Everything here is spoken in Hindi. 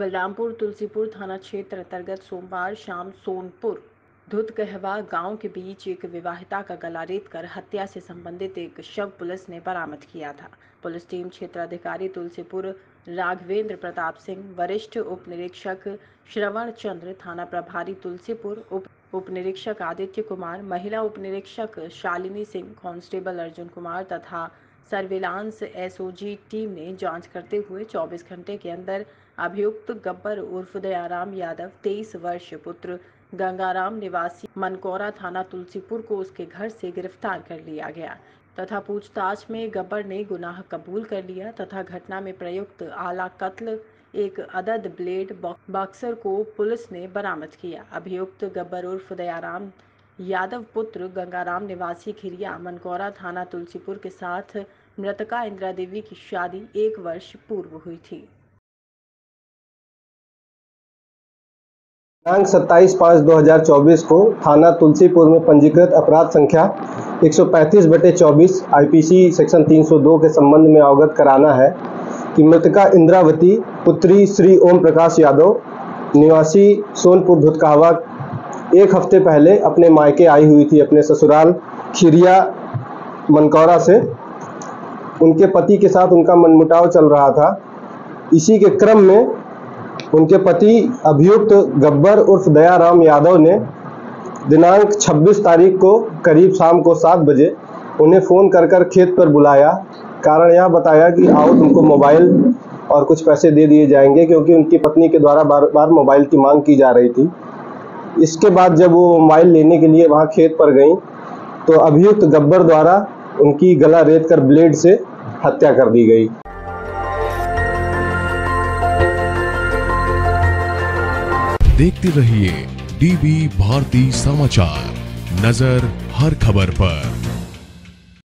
बलरामपुर, तुलसीपुर थाना क्षेत्र अंतर्गत सोमवार शाम सोनपुर धुत कहवा गाँव के बीच एक विवाहिता का गला रेत कर हत्या से संबंधित एक शव पुलिस ने बरामद किया था। पुलिस टीम क्षेत्राधिकारी तुलसीपुर राघवेंद्र प्रताप सिंह, वरिष्ठ उप निरीक्षक श्रवण चंद्र, थाना प्रभारी तुलसीपुर उप उप निरीक्षक आदित्य कुमार, महिला उप निरीक्षक शालिनी सिंह, कांस्टेबल अर्जुन कुमार तथा सर्विलांस एसओजी टीम ने जाँच करते हुए 24 घंटे के अंदर अभियुक्त गब्बर उर्फ़ दयाराम यादव 23 वर्ष पुत्र गंगाराम निवासी मनकोरा थाना तुलसीपुर को उसके घर से गिरफ़्तार कर लिया गया। तथा पूछताछ में गब्बर ने गुनाह कबूल कर लिया तथा घटना में प्रयुक्त आला कत्ल, एक अदद ब्लेड बॉक्सर को पुलिस ने बरामद किया। अभियुक्त गब्बर उर्फ़ दयाराम यादव पुत्र गंगाराम निवासी खिरिया मनकोरा थाना तुलसीपुर के साथ मृतका इंदिरा देवी की शादी एक वर्ष पूर्व हुई थी। दिनांक 27 पाँच 2024 को थाना तुलसीपुर में पंजीकृत अपराध संख्या 135 बटे चौबीस आईपीसी सेक्शन 302 के संबंध में अवगत कराना है कि मृतका इंद्रावती पुत्री श्री ओम प्रकाश यादव निवासी सोनपुर धुतकावा एक हफ़्ते पहले अपने मायके आई हुई थी अपने ससुराल खिरिया मनकौरा से। उनके पति के साथ उनका मनमुटाव चल रहा था। इसी के क्रम में उनके पति अभियुक्त गब्बर उर्फ़ दयाराम यादव ने दिनांक 26 तारीख को करीब शाम को सात बजे उन्हें फ़ोन कर कर खेत पर बुलाया। कारण यह बताया कि आओ तुमको मोबाइल और कुछ पैसे दे दिए जाएँगे, क्योंकि उनकी पत्नी के द्वारा बार बार मोबाइल की मांग की जा रही थी। इसके बाद जब वो मोबाइल लेने के लिए वहाँ खेत पर गई तो अभियुक्त गब्बर द्वारा उनकी गला रेत कर ब्लेड से हत्या कर दी गई। देखते रहिए डीबी भारती समाचार, नज़र हर खबर पर।